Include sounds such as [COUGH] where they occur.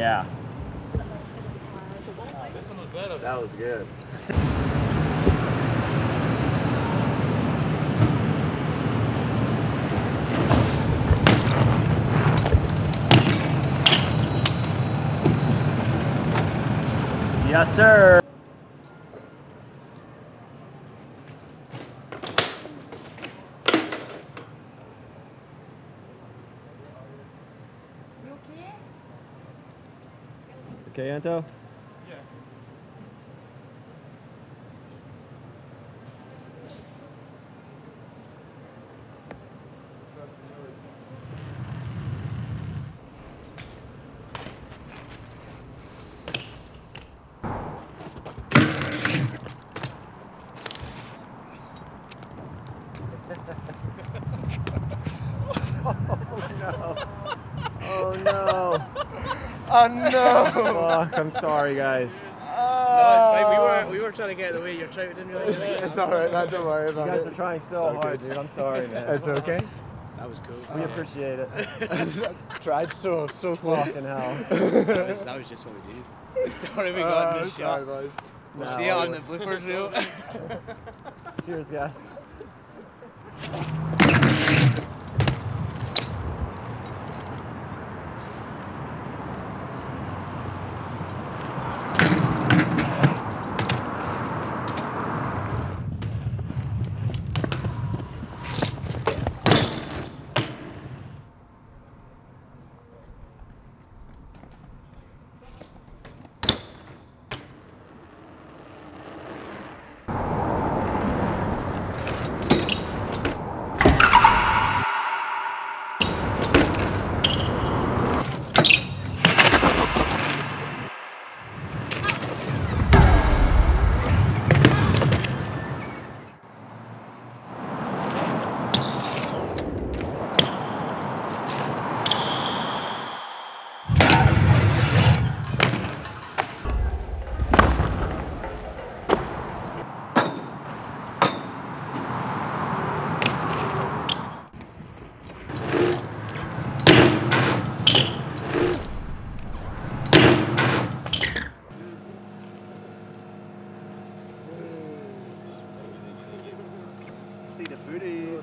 Yeah. That was good. Yes, sir. Okay, Anto? [LAUGHS] Oh no. Oh no! Fuck, I'm sorry, guys. No, it's fine. We were we were trying to get out of the way. Your trout didn't realize it. It's alright, man. Don't worry You about guys are trying so all hard, good. dude. I'm sorry, man. It's okay. That was cool. We appreciate it. [LAUGHS] Tried so so close. Fucking hell. [LAUGHS] that, was, that was just what we did. [LAUGHS] Sorry we got in Uh, the sorry, shot. boys. We'll No, see you on the bloopers reel. Cheers, guys. See the